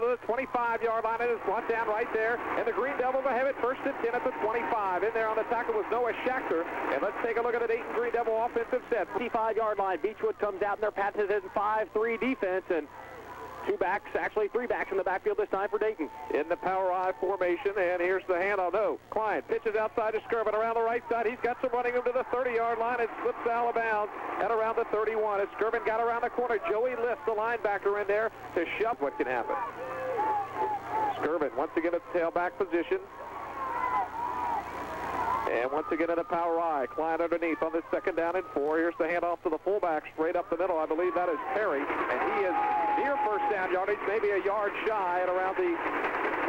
to the 25-yard line. It's brought down right there. And the Green Devils will have it first and 10 at the 25. In there on the tackle was Noah Schachter. And let's take a look at the Dayton Green Devil offensive set. 55-yard line. Beechwood comes out in their passes in 5-3 defense. And two backs, actually three backs in the backfield this time for Dayton. In the power I formation, and here's the handoff. No, Klein pitches outside to Skirvin around the right side. He's got some running room to the 30-yard line and slips out of bounds at around the 31. As Skirvin got around the corner, Joey lifts the linebacker in there to shove what can happen. Skirvin once again at the tailback position. And once again in a power I. Klein underneath on this second down and four. Here's the handoff to the fullback straight up the middle. I believe that is Perry. And he is near first down yardage, maybe a yard shy at around the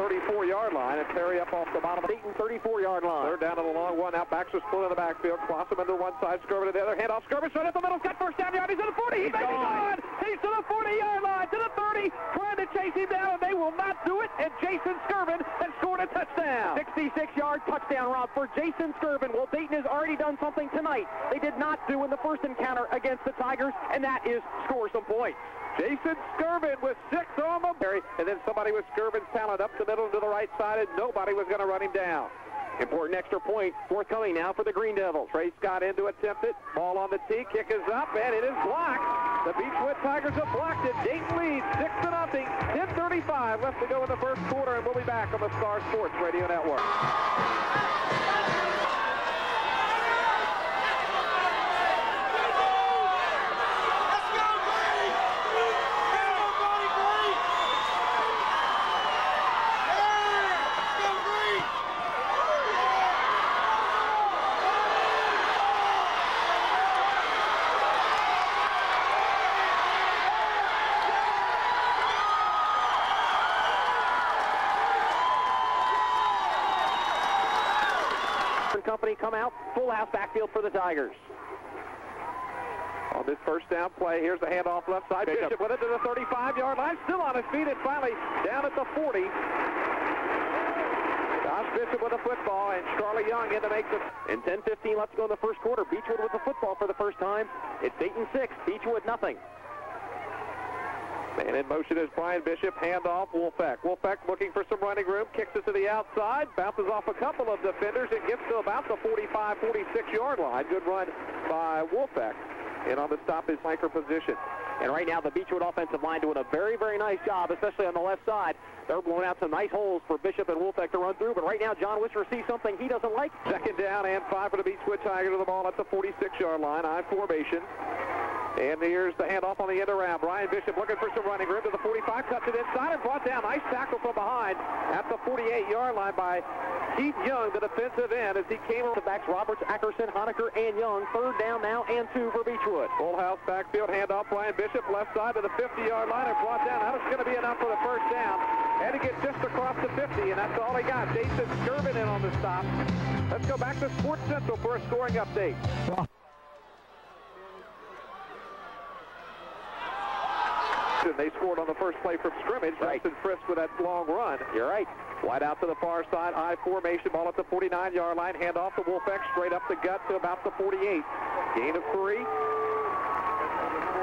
34-yard line. And Perry up off the bottom of the 34-yard line. Third down to the long one. Now backs are split in the backfield. Cross him into one side. Skirvin to the other. Handoff. Skirvin straight up the middle. Got first down yardage He's to the 40. He's, He's gone. He's to the 40-yard line. To the 30. Trying to chase him down, and they will not do it. And Jason Skirvin has scored a touchdown. 66-yard touchdown, Rob, for Jason Skirvin. Well, Dayton has already done something tonight they did not do in the first encounter against the Tigers, and that is score some points. Jason Skirvin with six on the and then somebody with Skirvin's talent up the middle to the right side, and nobody was going to run him down. Important extra point forthcoming now for the Green Devils. Trey Scott in to attempt it. Ball on the tee. Kick is up, and it is blocked. The Beechwood Tigers have blocked it. Dayton leads 6 to nothing. 10.35 left to go in the first quarter, and we'll be back on the Star Sports Radio Network. Come out, full house backfield for the Tigers. On this first down play, here's the handoff left side. Bishop, Bishop with it to the 35-yard line, still on his feet, and finally down at the 40. Josh Bishop with the football, and Charlie Young in to make the... In 10-15 left to go in the first quarter. Beechwood with the football for the first time. It's Dayton 6, Beechwood nothing. Man in motion is Brian Bishop. Handoff, Wolfeck. Wolfeck looking for some running room. Kicks it to the outside. Bounces off a couple of defenders and gets to about the 45, 46-yard line. Good run by Wolfeck. And on the stop is flanker position. And right now, the Beechwood offensive line doing a very, very nice job, especially on the left side. They're blowing out some nice holes for Bishop and Wolfeck to run through. But right now, John Wisher sees something he doesn't like. Second down and five for the Beechwood Tigers to the ball at the 46-yard line. I formation. And here's the handoff on the end around. Brian Bishop looking for some running room to the 45, cuts it inside and brought down. Nice tackle from behind at the 48-yard line by Keith Young, the defensive end, as he came up the backs Roberts, Ackerson, Honecker, and Young. Third down now and two for Beechwood. Full house backfield handoff. Brian Bishop left side to the 50-yard line and brought down. That was going to be enough for the first down. Had to get just across the 50, and that's all he got. Jason Skirvin in on the stop. Let's go back to Sports Central for a scoring update. They scored on the first play from scrimmage. Right. Justin Frisk with that long run. You're right. Wide out to the far side. I formation. Ball at the 49-yard line. Hand off to Wolfeck. Straight up the gut to about the 48. Gain of three.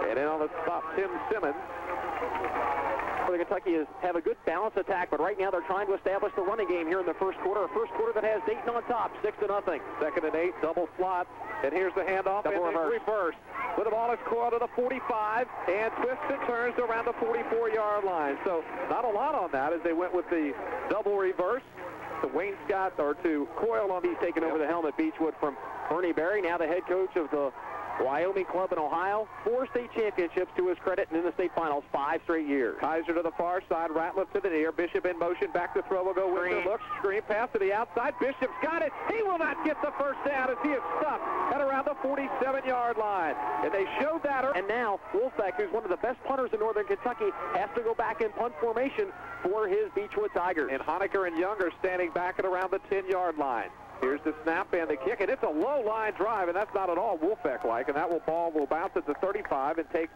And in on the stop, Tim Simmons. The Kentucky is, have a good balanced attack, but right now they're trying to establish the running game here in the first quarter. A first quarter that has Dayton on top, six to nothing. Second and eight, double slot. And here's the handoff. Double and reverse. reverse. With the ball is coiled to the 45 and twists and turns to around the 44-yard line. So not a lot on that as they went with the double reverse to Wayne Scott or to Coyle on these taking over the helmet Beechwood from Bernie Berry, now the head coach of the Wyoming club in Ohio, four state championships to his credit, and in the state finals five straight years. Kaiser to the far side, Ratliff to the near, Bishop in motion, back to throw, will go Winter, looks, screen pass to the outside, Bishop's got it, he will not get the first down as he is stuck at around the 47-yard line. And they showed that. And now, Wolfeck, who's one of the best punters in Northern Kentucky, has to go back in punt formation for his Beechwood Tigers. And Honecker and Young are standing back at around the 10-yard line. Here's the snap and the kick, and it's a low line drive, and that's not at all Wolfeck-like, and that will ball will bounce at the 35 and take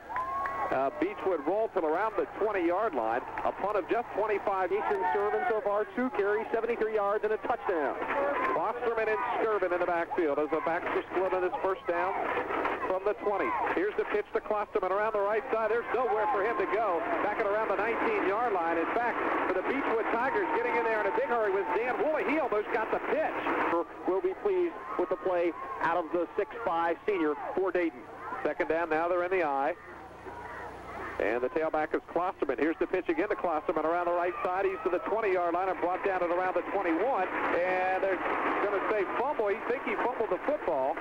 Uh, Beechwood rolled till around the 20-yard line. A punt of just 25. Jason Skirvin so far, two carries, 73 yards, and a touchdown. Klosterman and Skirvin in the backfield as the backs are split on his first down from the 20. Here's the pitch to Klosterman around the right side. There's nowhere for him to go. Back at around the 19-yard line. In fact, for the Beechwood Tigers, getting in there in a big hurry was Dan Woolley. He almost got the pitch. Will be pleased with the play out of the 6'5 senior for Dayton. Second down, now they're in the eye. And the tailback is Klosterman. Here's the pitch again to Klosterman around the right side. He's to the 20-yard line and brought down at around the 21. And they're going to say fumble. You think he fumbled the football.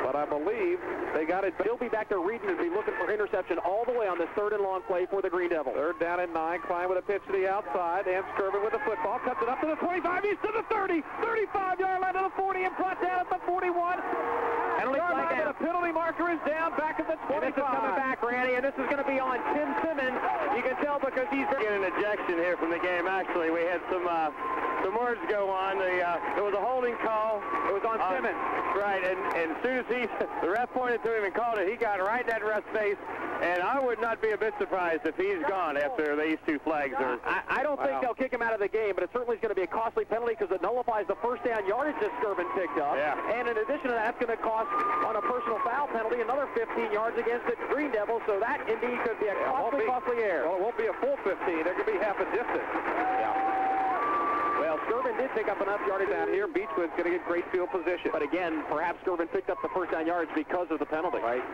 But I believe they got it. He'll be back there reading and be looking for interception all the way on this third and long play for the Green Devils. Third down and nine. Klein with a pitch to the outside. And Skirvin with the football. Cuts it up to the 25. He's to the 30. 35-yard line to the 40 and brought down at the 41. Penalty flag down. The penalty marker is down back at the 25. And this is coming back, Randy, and this is going to be on Tim Simmons. You can tell because he's getting an from the game. Actually, we had some uh, some words go on. The uh, it was a holding call. It was on uh, Simmons. Right, and, and as soon as he the ref pointed to him and called it, he got right in that ref's face. And I would not be a bit surprised if he's gone after these two flags are. I, I don't wow. think they'll kick him out of the game, but it certainly is going to be a costly penalty because it nullifies the first down yardage that Skirvin picked up. Yeah. And in addition to that, it's going to cost on a personal foul penalty another 15 yards against the Green Devils. So that indeed could be a costly, costly error. Well, it won't be a full 15. It could be half a distance. Yeah. Well, Skirvin did pick up enough yardage down here. Beechwood's going to get great field position. But again, perhaps Skirvin picked up the first down yards because of the penalty. Right.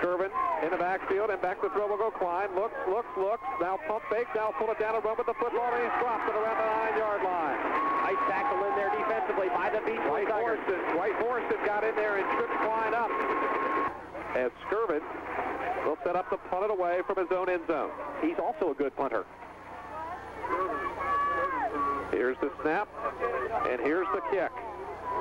Skirvin in the backfield, and back to throw will go Klein. Looks, looks, looks. Now pump fake. Now pull it down and run with the football, and he's dropped it around the nine-yard line. Nice tackle in there defensively by the Beechwood White Morrison, White Morrison got in there and tripped Klein up. And Skirvin will set up to punt it away from his own end zone. He's also a good punter. Here's the snap, and here's the kick.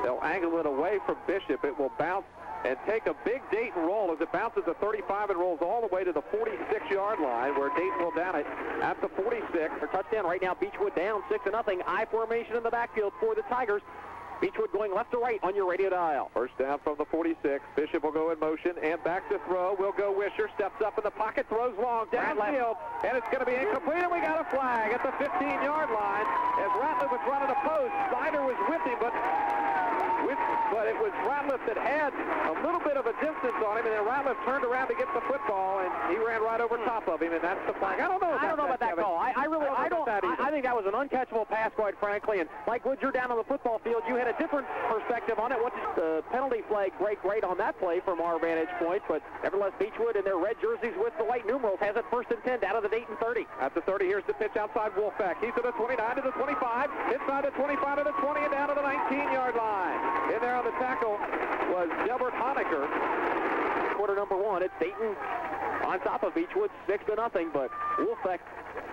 They'll angle it away from Bishop. It will bounce and take a big Dayton roll as it bounces the 35 and rolls all the way to the 46-yard line where Dayton will down it at the 46. For touchdown right now, Beechwood down 6 to nothing. I formation in the backfield for the Tigers. Beechwood going left to right on your radio dial. First down from the 46. Bishop will go in motion and back to throw. Will go Wisher. Steps up in the pocket. Throws long downfield. And it's going to be incomplete. And we got a flag at the 15-yard line as Ratliff was running a post. Snyder was with him, but but it was Ratliff that had a little bit of a distance on him, and then Ratliff turned around to get the football, and he ran right over hmm. top of him, and that's the flag. I don't know. I don't know about that, that call. I, I really, I don't. I, don't I, I, think that was an uncatchable pass, quite frankly. And Mike Woods, you're down on the football field. You had a different perspective on it. What's the penalty flag Great, great on that play from our vantage point? But nevertheless, Beechwood in their red jerseys with the white numerals has it first and 10 out of the Dayton 30. At the 30, here's the pitch outside Wolfpack. He's to the 29 to the 25, inside the 25 to the 20, and down to the 19-yard line. In there the tackle was Delbert Honecker. Quarter number one, it's Dayton on top of Beechwood, six to nothing, but Wolfpack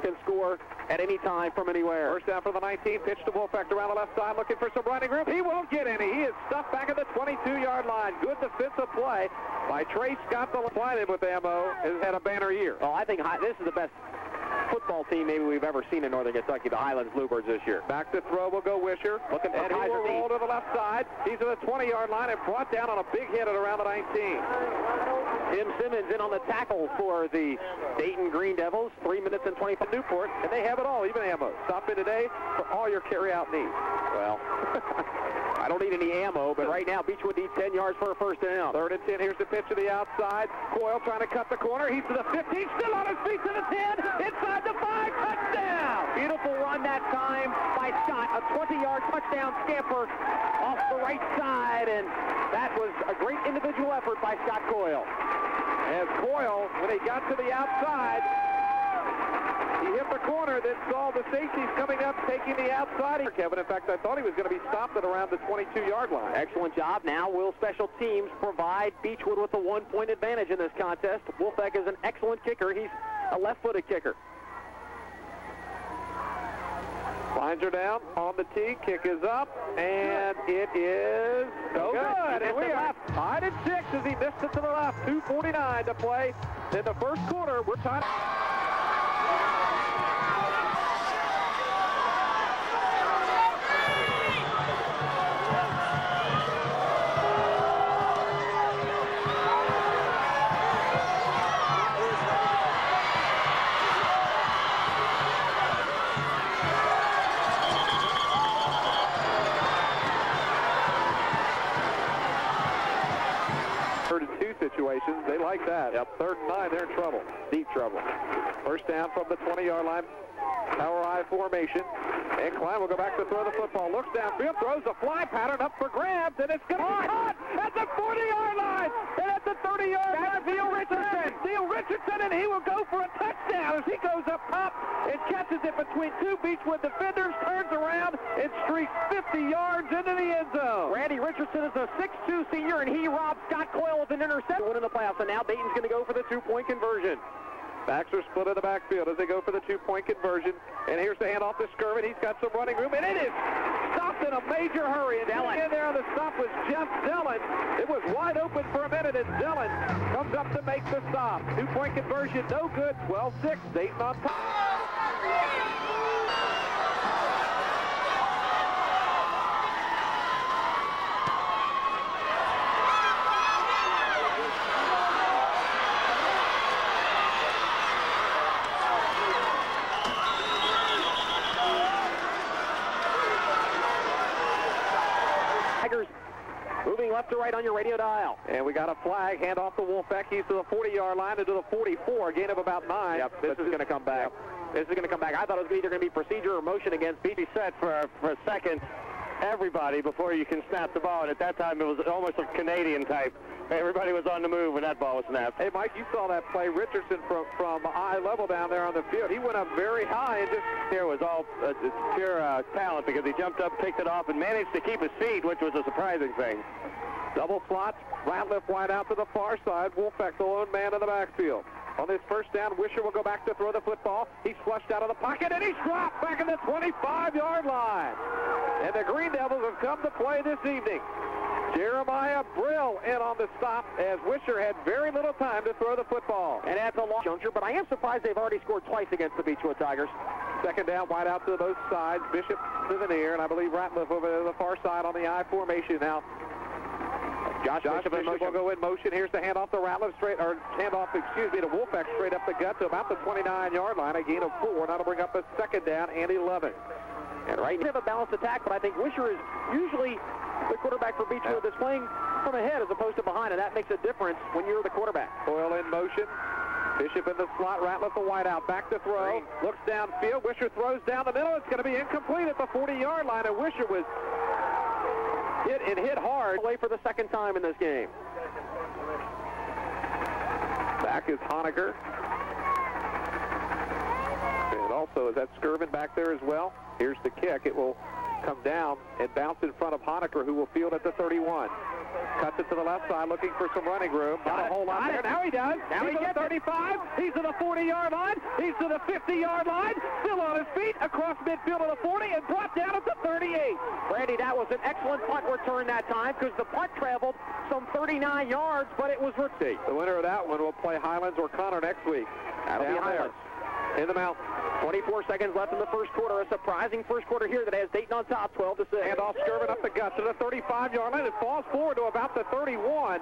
can score at any time from anywhere. First down for the 19, pitch to Wolfpack around the left side, looking for some running room. He won't get any. He is stuffed back at the 22-yard line. Good defensive play by Trey Scott, the with ammo, has had a banner year. Oh, I think this is the best football team maybe we've ever seen in Northern Kentucky, the Highlands Bluebirds this year. Back to throw will go Wisher. Looking for and he will roll to the left side. He's at the 20-yard line and brought down on a big hit at around the 19. Tim Simmons in on the tackle for the Dayton Green Devils. Three minutes and 25 Newport, and they have it all, even ammo. Stop in today for all your carry-out needs. Well, I don't need any ammo, but right now Beechwood needs 10 yards for a first down. Third and 10. Here's the pitch to the outside. Coyle trying to cut the corner. He's to the 15. Still on his feet to the 10. Inside the 5. Touchdown. Beautiful run that time by Scott. A 20-yard touchdown scamper off the right side, and that was a great individual effort by Scott Coyle. As Coyle, when he got to the outside, he hit the corner, then saw the safeties coming up, taking the outside. Kevin, in fact, I thought he was going to be stopped at around the 22-yard line. Excellent job. Now will special teams provide Beechwood with a one-point advantage in this contest. Wolfpack is an excellent kicker. He's a left-footed kicker. Finds her down on the tee. Kick is up, and it is no good. good. And we are tied at six as he missed it to the left. 2.49 to play in the first quarter. We're tied. Like that. Yep. Third and nine, they're in trouble. Deep trouble. First down from the 20-yard line. Power I formation. And Klein will go back to throw the football. Looks downfield, throws a fly pattern up for grabs, and it's going to be caught at the 40-yard line. And at the 30-yard line, Theo Richardson. Theo Richardson, and he will go for a touchdown as he goes up top and catches it between two Beechwood defenders, turns around, and streaks 50 yards into the end zone. Randy Richardson is a 6'2 senior, and he robbed Scott Coyle with an interception. Winning the playoffs, and now Dayton's going to go for the two-point conversion. Backs are split in the backfield as they go for the two-point conversion. And here's the handoff to Skirvin. He's got some running room, and it is stopped in a major hurry. And Dellin. in there on the stop was Jeff Dillon. It was wide open for a minute, and Dillon comes up to make the stop. Two-point conversion, no good. 12-6, Dayton on top. Tigers moving left to right on your radio dial. And we got a flag, hand off to Wolfbeck. He's to the 40-yard line and to the 44, a gain of about nine. Yep, this is going to come back. This is going to come back. I thought it was either going to be procedure or motion against. Be set for, for a second, everybody, before you can snap the ball. And at that time, it was almost a Canadian type. Everybody was on the move when that ball was snapped. Hey, Mike, you saw that play. Richardson from, from eye level down there on the field. He went up very high and just Here was all uh, pure uh, talent because he jumped up, picked it off, and managed to keep his feet, which was a surprising thing. Double slot, Ratliff wide out to the far side. Wolfbeck, the lone man in the backfield. On this first down, Wisher will go back to throw the football. He's flushed out of the pocket, and he's dropped back in the 25-yard line. And the Green Devils have come to play this evening. Jeremiah Brill in on the stop as Wisher had very little time to throw the football. And that's a long juncture, but I am surprised they've already scored twice against the Beechwood Tigers. Second down, wide out to both sides. Bishop to the near, and I believe Ratliff over to the far side on the I formation now. Josh, Josh Bishop Bishop will go in motion. Here's the handoff to Ratliff straight, or handoff, excuse me, to Wolfbeck straight up the gut to about the 29-yard line. A gain of four. That'll bring up a second down and 11. And right now, have a balanced attack, but I think Wisher is usually the quarterback for Beechwood that's playing from ahead as opposed to behind, and that makes a difference when you're the quarterback. Coyle in motion. Bishop in the slot. Ratliff the wide out. Back to throw. Looks downfield. Wisher throws down the middle. It's going to be incomplete at the 40-yard line. And Wisher was hit and hit hard. Play for the second time in this game. Back is Honecker. And also, is that Skirvin back there as well? Here's the kick. It will come down and bounce in front of Honecker, who will field at the 31. Cuts it to the left side, looking for some running room. Not a whole lot there. Now he does. Now He's he gets it. 35. He's to the 40-yard line. He's to the 50-yard line. Still on his feet across midfield of the 40 and brought down at the 38. Randy, that was an excellent punt return that time because the punt traveled some 39 yards, but it was Rooksey. The winner of that one will play Highlands or Connor next week. That'll be Down there Highlands. In the mountain. 24 seconds left in the first quarter. A surprising first quarter here that has Dayton on top, 12 to 6. Hand off Skirvin up the gut to the 35-yard line. It falls forward to about the 31.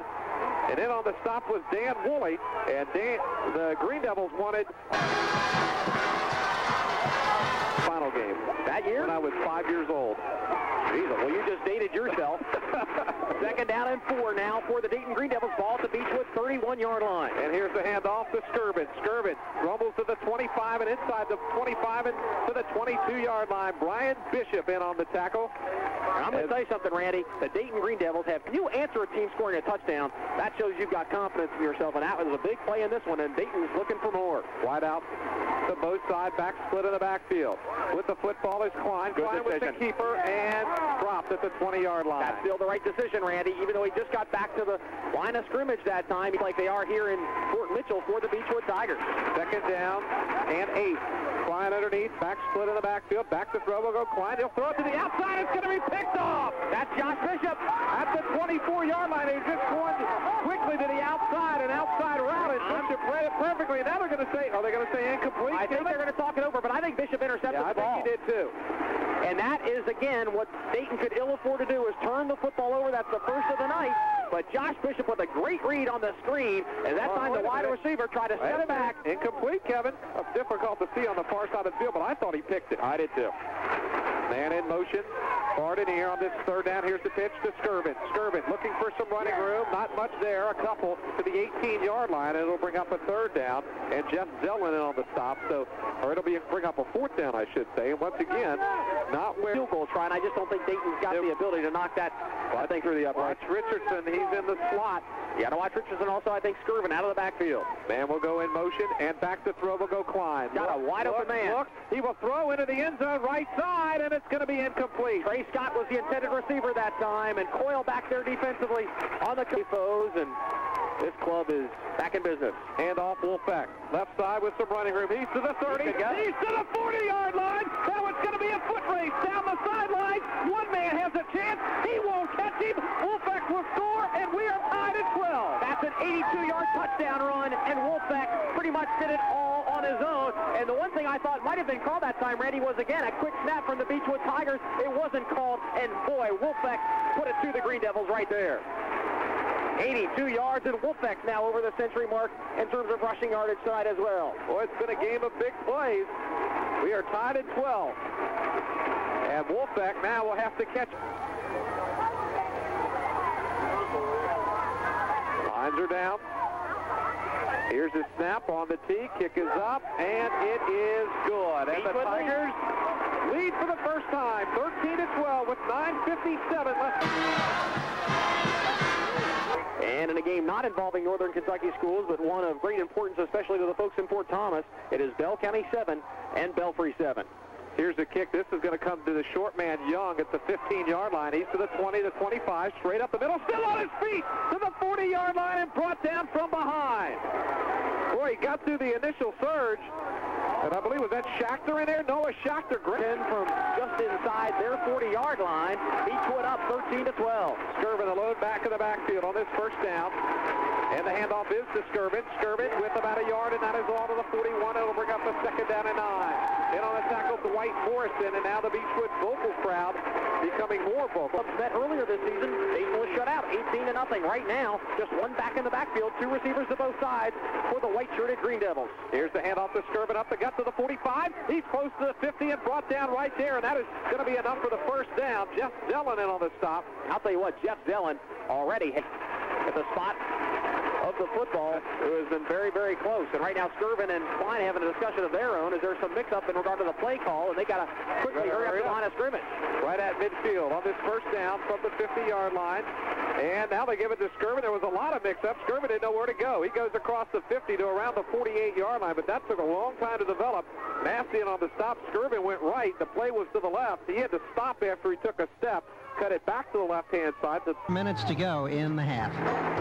And then on the stop was Dan Woolley. And Dan, the Green Devils wanted final game. That year? When I was five years old. Jesus, well, you just dated yourself. Second down and four now for the Dayton Green Devils. Ball at the Beechwood 31-yard line. And here's the handoff to Skirvin. Skirvin rumbles to the 25 and inside the 25 and to the 22-yard line. Brian Bishop in on the tackle. I'm going to tell you something, Randy. The Dayton Green Devils have, you answer a team scoring a touchdown, that shows you've got confidence in yourself. And that was a big play in this one, and Dayton's looking for more. Wide out to both side, back split in the backfield. With the football is Klein. Good Klein with the decision. keeper and dropped at the 20-yard line. That's still the right decision, Randy, even though he just got back to the line of scrimmage that time, like they are here in Fort Mitchell for the Beechwood Tigers. Second down and eight. Klein underneath, back split in the backfield, back to throw will go Klein. He'll throw it to the outside. It's going to be picked off. That's Josh Bishop. At the 24-yard line, he's just going quickly to the outside, an outside route. And Bishop read it perfectly. Now they're going to say, are they going to say incomplete? I think they're going to talk it over, but I think Bishop intercepted Yeah, I the ball. think he did too. And that is, again, what Dayton could ill afford to do is turn the football over. That's the first of the night. But Josh Bishop with a great read on the screen, and that Oh, time the a wide minute. receiver tried to set it back. Incomplete, Kevin. It's difficult to see on the far side of the field, but I thought he picked it. I did too. Man in motion. Barden here on this third down. Here's the pitch to Skirvin. Skirvin looking for some running room. Not much there. A couple to the 18-yard line. And it'll bring up a third down. And Jeff Zellin in on the stop. So, or it'll be bring up a fourth down, I should say. And once again, not where field goal try. And I just don't think Dayton's got the ability to knock that. Well, I think through the upright. Watch Richardson. He's in the slot. You got to watch Richardson also, I think, Skirvin out of the backfield. Man will go in motion, and back to throw will go Klein. Got a wide look, open man. Look, he will throw into the end zone right side, and it's going to be incomplete. Trey Scott was the intended receiver that time, and Coyle back there defensively on the foes, and this club is back in business. Hand off Wolfpack. Left side with some running room. He's to the 30. He's to the 40-yard line. Now it's to be a foot race down the sideline. One man has a chance. He won't catch him. Wolfpack will score, and we are tied at 12. That's an 82-yard touchdown run, and Wolfpack pretty much did it all on his own. And the one thing I thought might have been called that time, Randy, was again a quick snap from the Beechwood Tigers. It wasn't called, and boy, Wolfpack put it to the Green Devils right there. 82 yards, and Wolfpack now over the century mark in terms of rushing yardage tonight as well. Boy, it's been a game of big plays. We are tied at 12. And Wolfpack now will have to catch. Lines are down. Here's a snap on the tee. Kick is up, and it is good. And the Tigers lead for the first time, 13 to 12, with 9:57 left. And in a game not involving Northern Kentucky schools, but one of great importance, especially to the folks in Fort Thomas, it is Bell County 7 and Belfry 7. Here's the kick. This is going to come to the short man, Young, at the 15-yard line. He's to the 20, the 25, straight up the middle, still on his feet to the 40-yard line and brought down from behind. Boy, he got through the initial surge, and I believe was that Schachter in there? Noah Schachter, Grin from just inside their 40-yard line. Beechwood up 13 to 12. Skirvin load back in the backfield on this first down. And the handoff is to Skirvin. Skirvin with about a yard, and that is all to the 41. It'll bring up a second down and nine. In on the tackle White Morrison, and now the Beechwood vocal crowd becoming more vocal. Upset earlier this season, Dayton was shut out 18 to nothing. Right now, just one back in the backfield, two receivers to both sides for the white-shirted Green Devils. Here's the handoff to Skirvin up the gut to the 45. He's close to the 50 and brought down right there, and that is going to be enough for the first down. Jeff Dillon in on the stop. I'll tell you what, Jeff Dillon already at the spot of the football who has been very, very close. And right now, Skirvin and Klein having a discussion of their own. Is there some mix-up in regard to the play call, and they got to quickly hurry up to the line of scrimmage. Right at midfield on this first down from the 50-yard line. And now they give it to Skirvin. There was a lot of mix-up. Skirvin didn't know where to go. He goes across the 50 to around the 48-yard line, but that took a long time to develop. Massey on the stop. Skirvin went right. The play was to the left. He had to stop after he took a step cut it back to the left-hand side. The minutes to go in the half.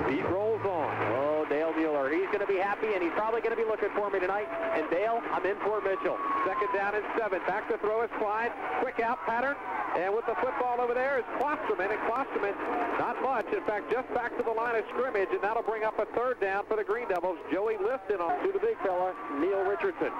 He rolls on. Oh, Dale Mueller. He's going to be happy, and he's probably going to be looking for me tonight. And Dale, I'm in Fort Mitchell. Second down and seven. Back to throw is Klein. Quick out pattern. And with the football over there is Klosterman. And Klosterman, not much. In fact, just back to the line of scrimmage. And that'll bring up a third down for the Green Devils. Joey Lifton on to the big fella, Neil Richardson.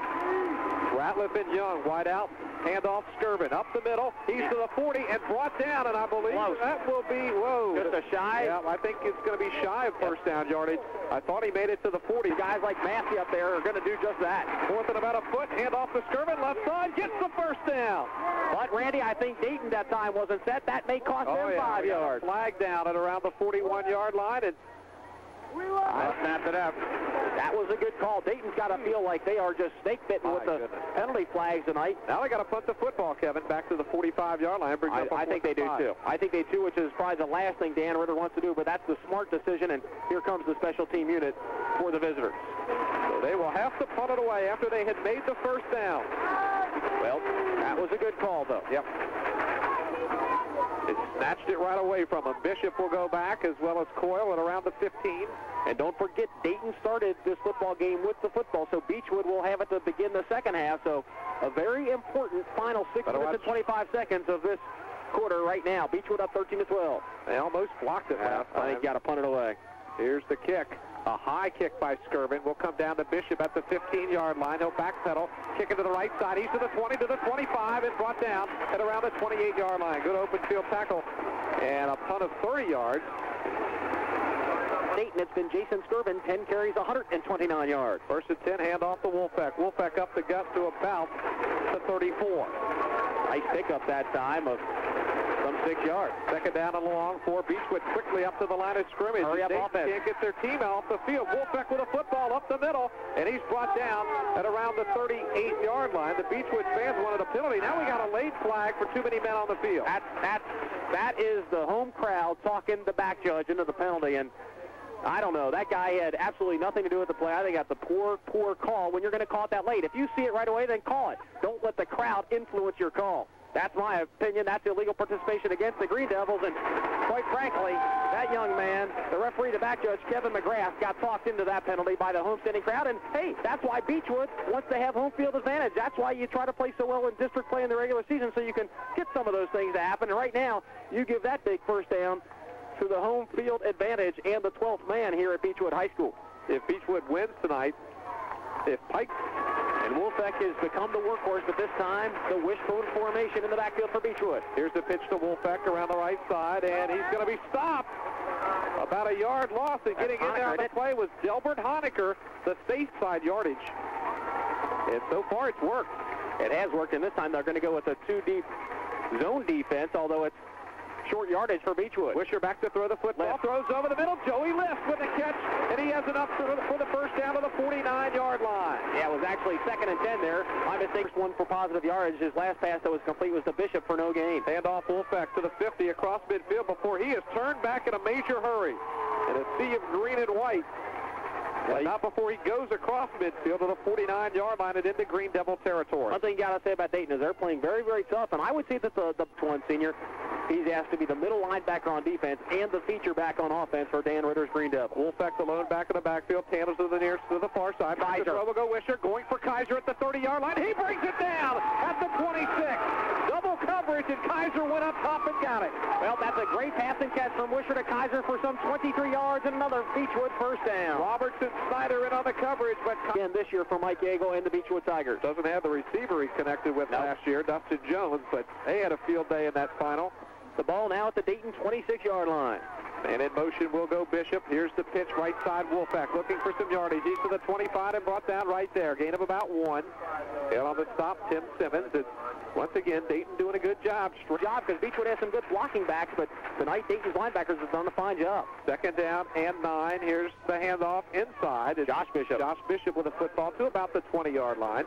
Ratliff and Young, wide out. Handoff Skirvin up the middle. He's to the 40 and brought down, and I believe Close. that will be, whoa. Just a shy? Yeah, I think it's going to be shy of first down yardage. I thought he made it to the 40. Guys like Massey up there are going to do just that. Fourth and about a foot. Handoff to Skirvin, left side, gets the first down. But, Randy, I think Dayton that time wasn't set. That may cost oh, them yeah, five yards. Flag down at around the 41-yard line, and I snapped it up. That was a good call. Dayton's got to feel like they are just snake bitten with the goodness. penalty flags tonight. Now they got to punt the football, Kevin, back to the 45-yard line. Brings I, up a I think they do five. too. I think they do, which is probably the last thing Dan Ritter wants to do. But that's the smart decision. And here comes the special team unit for the visitors. So they will have to punt it away after they had made the first down. Well, that was a good call, though. Yep. Snatched it right away from him. Bishop will go back as well as Coyle at around the 15. And don't forget, Dayton started this football game with the football, so Beechwood will have it to begin the second half. So a very important final six Better minutes watch. and 25 seconds of this quarter right now. Beechwood up 13 to 12. They almost blocked it last I think got to punt it away. Here's the kick. A high kick by Skirvin will come down to Bishop at the 15-yard line. He'll backpedal, kick it to the right side. He's to the 20, to the 25, and brought down at around the 28-yard line. Good open field tackle and a punt of 30 yards. Dayton, it's been Jason Skirvin, 10 carries, 129 yards. First and 10, hand off to Wolfpack. Wolfpack up the gut to about the 34. Nice pickup that time of some six yards. Second down and long for Beechwood. Quickly up to the line of scrimmage. Hurry up they offense. can't get their team out off the field. Wolfeck with a football up the middle, and he's brought down at around the 38-yard line. The Beechwood fans wanted a penalty. Now we got a late flag for too many men on the field. That, that, that is the home crowd talking the back judge into the penalty, and I don't know. That guy had absolutely nothing to do with the play. I think that's a poor, poor call when you're going to call it that late. If you see it right away, then call it. Don't let the crowd influence your call. That's my opinion. That's illegal participation against the Green Devils. And quite frankly, that young man, the referee, the back judge, Kevin McGrath, got talked into that penalty by the homestanding crowd. And hey, that's why Beechwood wants to have home field advantage. That's why you try to play so well in district play in the regular season so you can get some of those things to happen. And right now, you give that big first down to the home field advantage and the 12th man here at Beechwood High School. If Beechwood wins tonight, if Pike and Wolfeck has become the workhorse, but this time the wishbone formation in the backfield for Beechwood. Here's the pitch to Wolfeck around the right side, and he's going to be stopped. About a yard loss, and getting in there on the play was Delbert Honecker, the safe side yardage. And so far it's worked. It has worked, and this time they're going to go with a two-deep zone defense, although it's short yardage for Beechwood. Wisher back to throw the football, throws over the middle. Joey lifts with the catch, and he has enough for the, for the first down to the 49-yard line. Yeah, it was actually second and 10 there. My mistake, one for positive yardage. His last pass that was complete was to Bishop for no gain. Hand off Wolfeck to the 50 across midfield before he is turned back in a major hurry. In a sea of green and white. And not before he goes across midfield to the 49-yard line and into Green Devil territory. One thing you got to say about Dayton is they're playing very, very tough, and I would say that the, the one senior, he's asked to be the middle linebacker on defense and the feature back on offense for Dan Ritter's Green Devil. Wolfeck the lone back in the backfield, Tanders to the nearest to the far side. Kaiser. will go Wisher, going for Kaiser at the 30-yard line. He brings it down at the 26. Double coverage, and Kaiser went up top and got it. Well, that's a great passing catch from Wisher to Kaiser for some 23 yards and another Beechwood first down. Robertson Snyder in on the coverage, but again this year for Mike Yeagle and the Beechwood Tigers. Doesn't have the receiver he connected with nope. last year, Dustin Jones, but they had a field day in that final. The ball now at the Dayton 26-yard line. And in motion will go Bishop. Here's the pitch, right side, Wolfeck looking for some yardage. East of the 25 and brought down right there. Gain of about one. And on the stop, Tim Simmons. And once again, Dayton doing a good job. Good job because Beechwood has some good blocking backs, but tonight Dayton's linebackers have done a fine job. Second down and nine. Here's the handoff inside. It's Josh Bishop. Josh Bishop with a football to about the 20-yard line.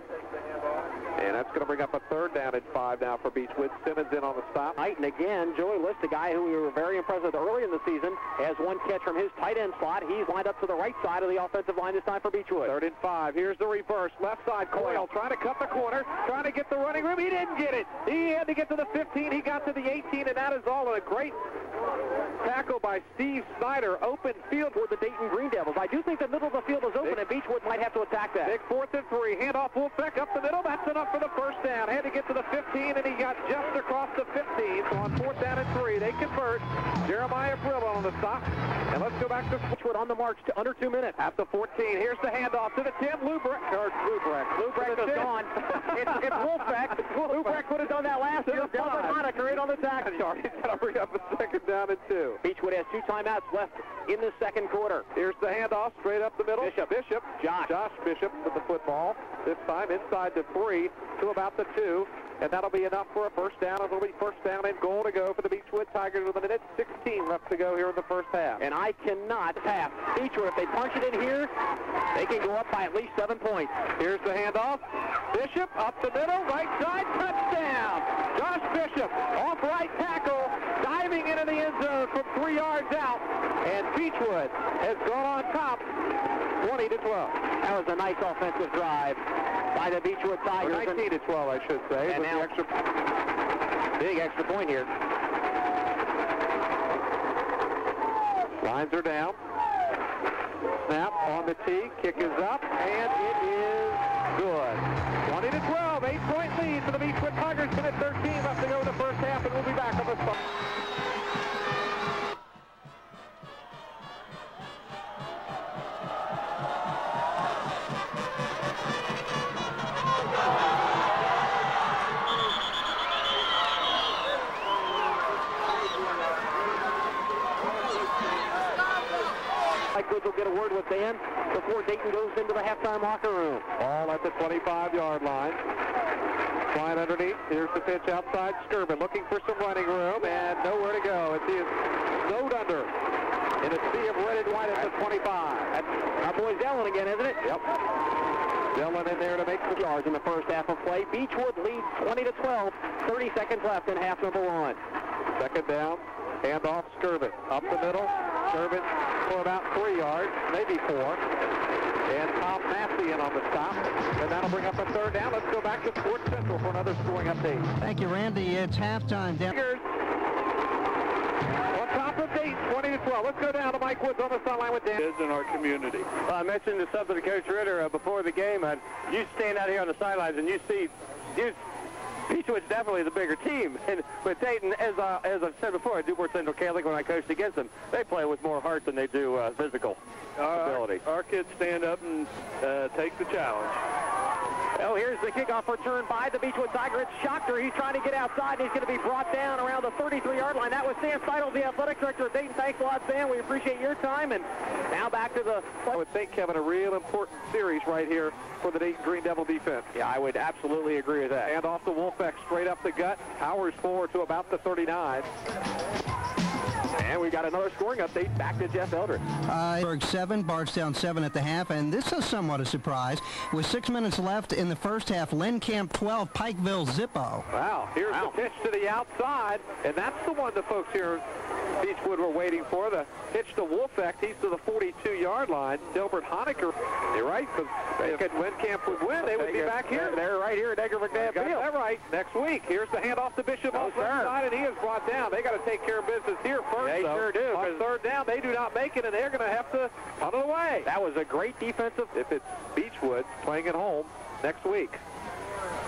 And that's going to bring up a third down and five now for Beechwood. Simmons in on the stop. Right, and again, Joey List, a guy who we were very impressed with early in the season, has one catch from his tight end slot. He's lined up to the right side of the offensive line this time for Beechwood. Third and five. Here's the reverse. Left side, Coyle trying to cut the corner, trying to get the running room. He didn't get it. He had to get to the 15. He got to the 18, and that is all in a great tackle by Steve Snyder. Open field for the Dayton Green Devils. I do think the middle of the field is open, and Beechwood might have to that. Big fourth and three. Hand off Wolfeck up the middle. That's enough for the first down. Had to get to the 15, and he got just across the 15. So on fourth down and three, they convert. Jeremiah Brillo on the stop. And let's go back to Beechwood on the march to under two minutes. At the 14. Here's the handoff to the 10. Lubrecht. Or Lubrecht. Lubrecht is gone. it's, it's Wolfeck. Lubrecht would have done that last year. Delbert Honecker in on the tackle. Sorry, he's got to bring up a second down and two. Beechwood has two timeouts left in the second quarter. Here's the handoff straight up the middle. Bishop. Bishop. Josh. Josh Bishop with the football. This time inside the three to about the two. And that'll be enough for a first down. It'll be first down and goal to go for the Beechwood Tigers with a minute 16 left to go here in the first half. And I cannot pass Beechwood. If they punch it in here, they can go up by at least seven points. Here's the handoff. Bishop up the middle, right side, touchdown. Josh Bishop off right tackle, diving into the end zone from three yards out. And Beachwood has gone on top 20 to 12. That was a nice offensive drive by the Beechwood Tigers. Or 19 to 12, I should say. And now, extra... big extra point here. Lines are down. Snap on the tee. Kick is up, and it is good. 20 to 12, eight-point lead for the Beechwood 10 before Dayton goes into the halftime locker room. All at the 25-yard line. Flying underneath. Here's the pitch outside. Skirvin looking for some running room and nowhere to go as he is snowed under in a sea of red and white at the 25. That's our boy Dillon again, isn't it? Yep. Dillon in there to make some yards in the first half of play. Beechwood leads 20 to 12. 30 seconds left in half number one. Second down. Hand off Skirvin. Up the middle. Skirvin for about three yards, maybe four. And Tom Massey in on the stop. And that'll bring up a third down. Let's go back to Sports Central for another scoring update. Thank you, Randy. It's halftime. Down. On top of Dayton, 20 to 12. Let's go down to Mike Woods on the sideline with Dan. in our community. Well, I mentioned something to Coach Ritter uh, before the game. Uh, you stand out here on the sidelines and you see, you, Beechwood's definitely the bigger team. And, but Dayton, as, I, as I've said before, at Newport Central Catholic, when I coached against them, they play with more heart than they do uh, physical ability. Our, our kids stand up and uh, take the challenge. Oh, here's the kickoff return by the Beechwood Tiger. It's Schachter. He's trying to get outside, and he's going to be brought down around the 33-yard line. That was Sam Seidel, the athletic director of Dayton. Thanks a lot, Sam. We appreciate your time. And now back to the... I would think, Kevin, a real important series right here for the Dayton Green Devil defense. Yeah, I would absolutely agree with that. And off the Wolfpack, straight up the gut. Powers forward to about the 39. And we've got another scoring update back to Jeff Eldred. Uh, 7, Bardstown 7 at the half, and this is somewhat a surprise. With six minutes left in the first half, Camp 12, Pikeville Zippo. Wow, here's wow. the pitch to the outside, and that's the one the folks here Beechwood were waiting for. The pitch to Wolfeck. He's to the 42-yard line. Delbert Honecker, you're right, because if Camp would win, they would be back here. They're right here at Edgar McNabb Got Field. that right. Next week, here's the handoff to Bishop oh, off the side, and he is brought down. They got to take care of business here first. They though. sure do. On third down, they do not make it, and they're going to have to punt it away. That was a great defensive. If it's Beechwood playing at home next week.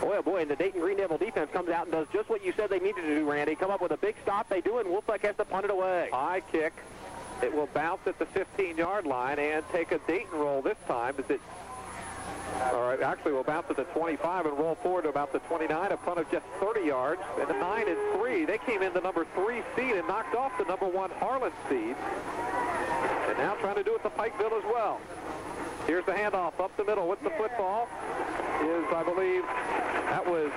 Boy, oh boy, and the Dayton Green Devil defense comes out and does just what you said they needed to do, Randy. Come up with a big stop. They do, and Wolfpack has to punt it away. High kick. It will bounce at the 15-yard line and take a Dayton roll this time. Is it? All right, actually, we'll bounce at the 25 and roll forward to about the 29. A punt of just 30 yards. And the 9 and 3, they came in the number 3 seed and knocked off the number 1 Harlan seed. And now trying to do it to Pikeville as well. Here's the handoff up the middle with the football. Is, I believe, that was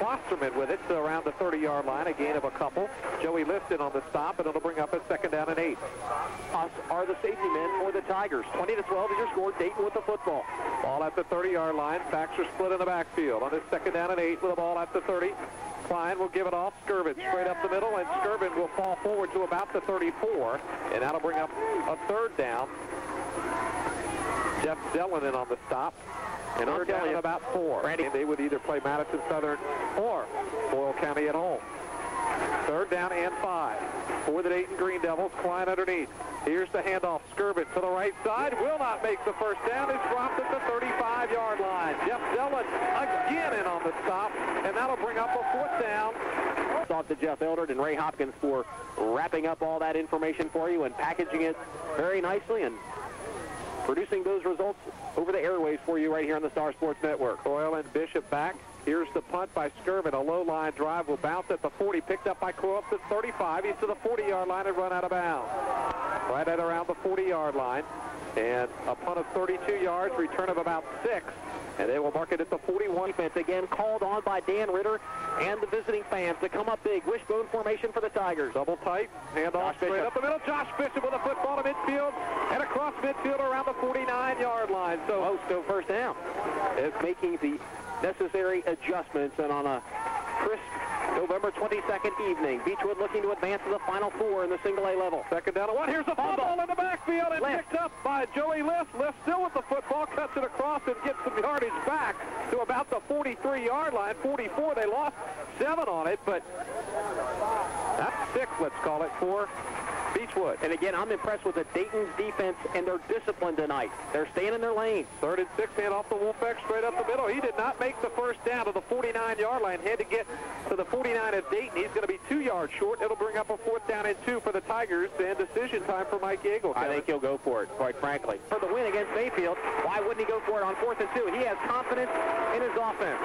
Klosterman with it to around the 30-yard line, a gain of a couple. Joey Lifton on the stop, and it'll bring up a second down and eight. Us are the safety men for the Tigers. 20 to 12 is your score. Dayton with the football. Ball at the 30-yard line. Backs are split in the backfield. On this second down and eight with the ball at the 30. Klein will give it off. Skirvin straight up the middle, and Skirvin will fall forward to about the 34, and that'll bring up a third down. Jeff Zellin in on the stop. And third down at about four. Randy. And they would either play Madison Southern or Boyle County at home. Third down and five for the Dayton Green Devils. Klein underneath. Here's the handoff. Skirvin to the right side. Will not make the first down. It's dropped at the 35-yard line. Jeff Zellin again in on the stop, and that'll bring up a fourth down. Off to Jeff Eldred and Ray Hopkins for wrapping up all that information for you and packaging it very nicely and producing those results over the airways for you right here on the Star Sports Network. Coyle and Bishop back. Here's the punt by Skirvin. A low line drive will bounce at the 40, picked up by Coyle at 35. He's to the 40-yard line and run out of bounds. Right at around the 40-yard line. And a punt of 32 yards, return of about six. And they will mark it at the 41. Defense again called on by Dan Ritter and the visiting fans to come up big. Wishbone formation for the Tigers. Double tight. Hand off straight Bishop. up the middle. Josh Bishop with a football to midfield and across midfield around the 49-yard line. So close to first down. It's making the necessary adjustments and on a crisp November 22nd evening. Beechwood looking to advance to the Final Four in the single A level. Second down and one. Here's the ball, ball in the backfield and Lift. picked up by Joey Lift. Lift still with the football, cuts it across and gets some yardage back to about the 43-yard line. 44, they lost seven on it, but that's six, let's call it, for Beechwood. And again, I'm impressed with the Dayton's defense and their discipline tonight. They're staying in their lane. Third and six, hand off the Wolfpack straight up the middle. He did not make the first down to the 49-yard line. Had to get to the 49 of Dayton. He's going to be two yards short. It'll bring up a fourth down and two for the Tigers. And decision time for Mike Yeagle. I think he'll go for it, quite frankly. For the win against Mayfield, why wouldn't he go for it on fourth and two? He has confidence in his offense.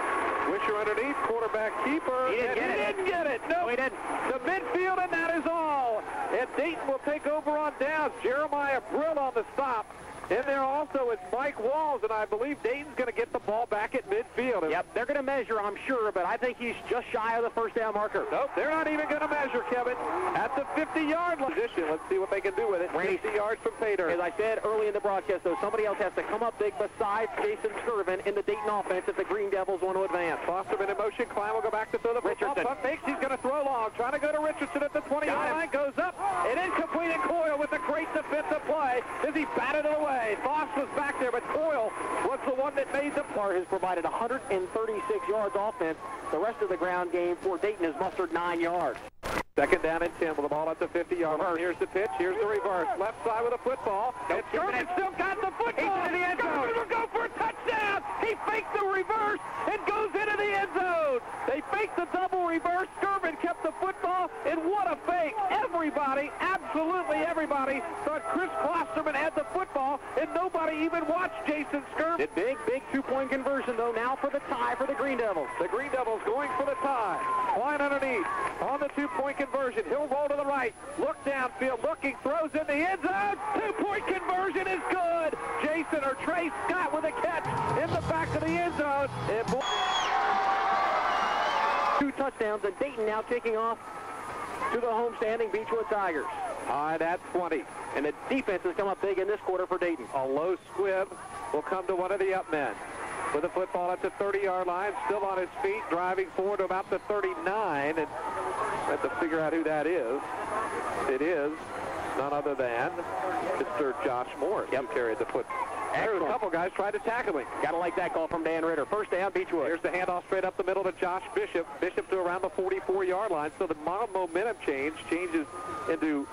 Wisher underneath, quarterback keeper. He didn't get he it. didn't get it. No, no, he didn't. The midfield, and that is all. And Dayton will take over on downs. Jeremiah Brill on the stop. In there also is Mike Walls, and I believe Dayton's going to get the ball back at midfield. Yep, they're going to measure, I'm sure, but I think he's just shy of the first down marker. Nope, they're not even going to measure, Kevin. At the 50-yard line. Position. Let's see what they can do with it. Randy, 50 yards from Pater. As I said early in the broadcast, though, somebody else has to come up big besides Jason Skirvin in the Dayton offense if the Green Devils want to advance. Klosterman in motion. Klein will go back to throw the football. Richardson. Pump fakes. He's going to throw long. Trying to go to Richardson at the 20-yard line. Goes up. And incomplete and Coyle with a great defensive play as he batted it away. Foss was back there, but Coyle was the one that made the Clark has provided 136 yards offense. The rest of the ground game for Dayton has mustered nine yards. Second down and 10 with the ball at the 50-yard line. Here's the pitch. Here's the reverse. Left side with a football. And Sherman still got the football. He's in the end zone. will go for a touchdown. He fakes the reverse and goes into the end zone. They faked the double reverse. Skirvin kept the football, and what a fake. Everybody, absolutely everybody, thought Chris Klosterman had the football, and nobody even watched Jason Skirvin. The big, big two-point conversion, though, now for the tie for the Green Devils. The Green Devils going for the tie. Line underneath on the two-point conversion. He'll roll to the right. Look downfield. Looking. Throws in the end zone. Two-point conversion is good. Jason or Trey Scott with a catch in the back of the end zone. And Two touchdowns, and Dayton now taking off to the homestanding Beechwood Tigers. High at 20. And the defense has come up big in this quarter for Dayton. A low squib will come to one of the up men. With the football at the 30-yard line, still on his feet, driving forward to about the 39. And have to figure out who that is. It is none other than Mr. Josh Morris yep. who carried the football. There's a couple guys tried to tackle him. Got to like that call from Dan Ritter. First down, Beechwood. Here's the handoff straight up the middle to Josh Bishop. Bishop to around the 44-yard line. So the momentum change changes into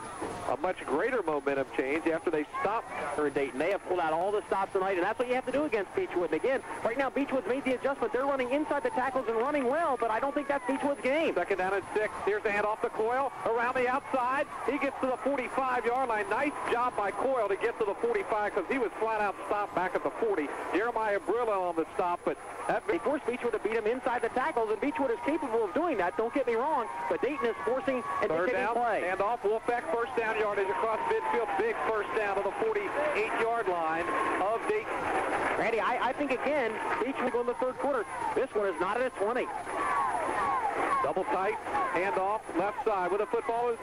a much greater momentum change after they stop for Dayton. They have pulled out all the stops tonight, and that's what you have to do against Beechwood. And again, right now, Beechwood's made the adjustment. They're running inside the tackles and running well, but I don't think that's Beechwood's game. Second down and six. Here's the handoff to Coyle. Around the outside. He gets to the 45-yard line. Nice job by Coyle to get to the 45 because he was flat out stopped back at the 40. Jeremiah Brillo on the stop, but that they forced Beechwood to beat him inside the tackles, and Beechwood is capable of doing that. Don't get me wrong, but Dayton is forcing and Third down, play. And off Wolfpack first down yardage across midfield. Big first down to the 48-yard line of Dayton. Randy, I, I think again, Beechwood in the third quarter. This one is not at a 20. Double tight, handoff, left side with the football is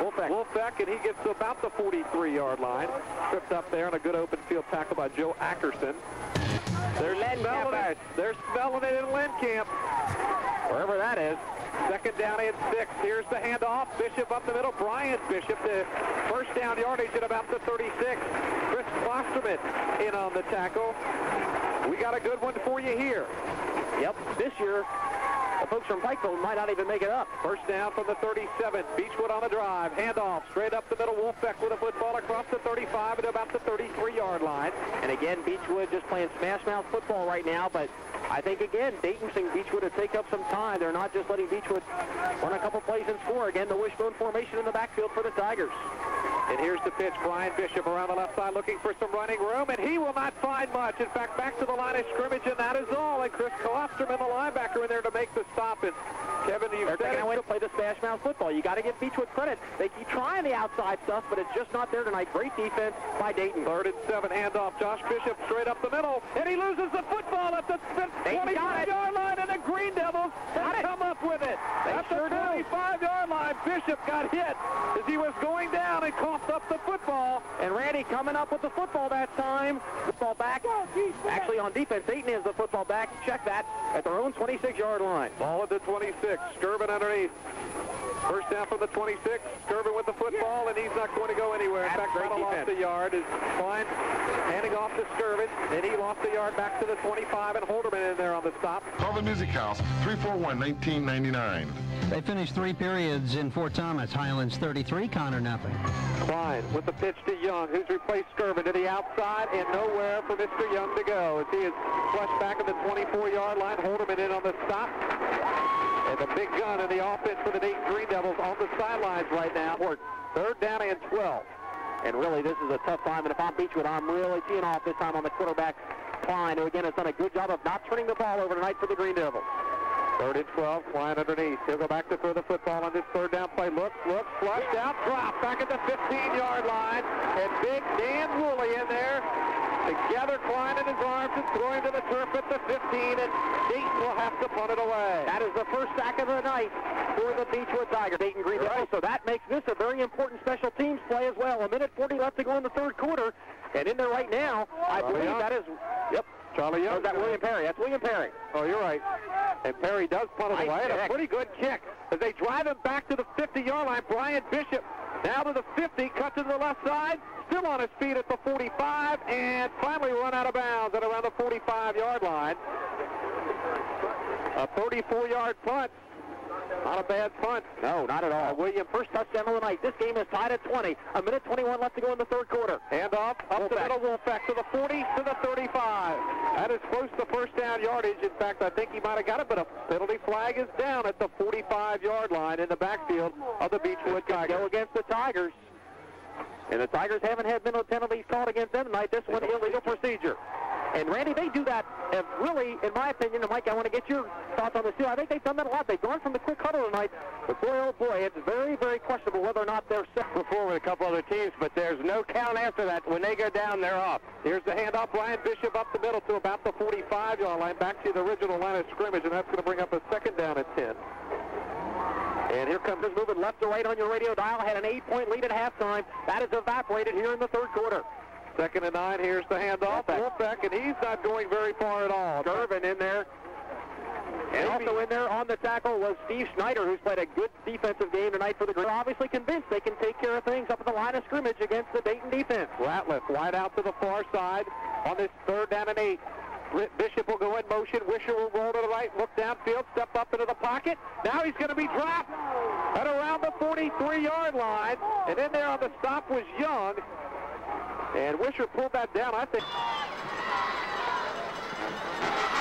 Wolfeck. Wolfeck, and he gets to about the 43-yard line. Tripped up there on a good open field tackle by Joe Ackerson. They're smelling it. They're smelling it in Lenkamp. Wherever that is. Second down and six. Here's the handoff. Bishop up the middle. Brian Bishop, the first down yardage at about the 36. Chris Klosterman in on the tackle. We got a good one for you here. Yep, this year folks from Pikeville might not even make it up. First down from the 37. Beechwood on the drive. Handoff straight up the middle. Wolfeck with a football across the 35 and about the 33-yard line. And again, Beechwood just playing smash mouth football right now, but I think, again, Dayton saying Beechwood to take up some time. They're not just letting Beechwood run a couple plays and score. Again, the wishbone formation in the backfield for the Tigers. And here's the pitch. Brian Bishop around the left side looking for some running room, and he will not find much. In fact, back to the line of scrimmage, and that is all. And Chris Klosterman, the linebacker, in there to make the stop. And Kevin, you've They're taking away to play the smash mouth football. You got to give Beechwood credit. They keep trying the outside stuff, but it's just not there tonight. Great defense by Dayton. Third and seven, handoff. Josh Bishop straight up the middle, and he loses the football at the 25-yard line, and the Green Devils have come up with it. They at sure the 25-yard line, Bishop got hit as he was going down and coughed up the football. And Randy coming up with the football that time. Football back. Actually on defense, Dayton is the football back. Check that at their own 26-yard line. Ball at the 26. Skirvin underneath. First down from the 26. Skirvin with the football, and he's not going to go anywhere. In fact, Great lost a yard. Is fine. handing off to Skirvin, and he lost a yard back to the 25, and Holderman in there on the stop. Call the Music House, 341-1999. They finished three periods in Fort Thomas. Highlands 33, Conner nothing. Klein with the pitch to Young, who's replaced Skirvin to the outside, and nowhere for Mr. Young to go as he is flushed back at the 24-yard line. Holderman in on the stop. And the big gun in the offense for the Dayton Green Devils on the sidelines right now. Third down and 12. And really, this is a tough time. And if I'm Beechwood, I'm really teeing off this time on the quarterback, Klein, who again has done a good job of not turning the ball over tonight for the Green Devils. Third and 12, Klein underneath. He'll go back to throw the football on this third down play. Look, look, flushed out, drop back at the 15-yard line. And big Dan Woolley in there Together, Klein in his arms and throw him to the turf at the 15, and Dayton will have to punt it away. That is the first sack of the night for the Beechwood Tigers. Dayton Green right. So that makes this a very important special teams play as well. A minute 40 left to go in the third quarter, and in there right now, I believe that is, yep, Charlie Young. Or oh, is that William Perry? That's William Perry. Oh, you're right. And Perry does punt it away, and a pretty good kick as they drive him back to the 50-yard line. Brian Bishop now to the 50, cut to the left side, still on his feet at the 45, and finally run out of bounds at around the 45-yard line. A 34-yard punt. Not a bad punt. No, not at all. Uh, William, first touchdown of the night. This game is tied at 20. A minute 21 left to go in the third quarter. Hand off, up Wolfpack. the middle, Wolfpack to the 40, to the 35. That is close to first down yardage. In fact, I think he might have got it, but a penalty flag is down at the 45-yard line in the backfield of the Beechwood Tigers. Go against the Tigers. And the Tigers haven't had penalties called against them tonight. This one illegal procedure. And Randy, they do that uh, really, in my opinion, and Mike, I want to get your thoughts on this too. I think they've done that a lot. They've gone from the quick huddle tonight, but boy, oh boy, it's very, very questionable whether or not they're set before with a couple other teams, but there's no count after that. When they go down, they're off. Here's the handoff, Brian Bishop up the middle to about the 45-yard line, back to the original line of scrimmage, and that's going to bring up a second down at 10. And here comes this moving left to right on your radio dial. Had an eight-point lead at halftime. That is evaporated here in the third quarter. Second and nine. Here's the handoff. Wolfpack, and he's not going very far at all. Durbin in there. And Maybe. also in there on the tackle was Steve Schneider, who's played a good defensive game tonight for the Green. Obviously convinced they can take care of things up at the line of scrimmage against the Dayton defense. Ratliff wide out to the far side on this third down and eight. Bishop will go in motion. Wisher will roll to the right, look downfield, step up into the pocket. Now he's going to be dropped at around the 43-yard line. And in there on the stop was Young. And Wisher pulled that down, I think.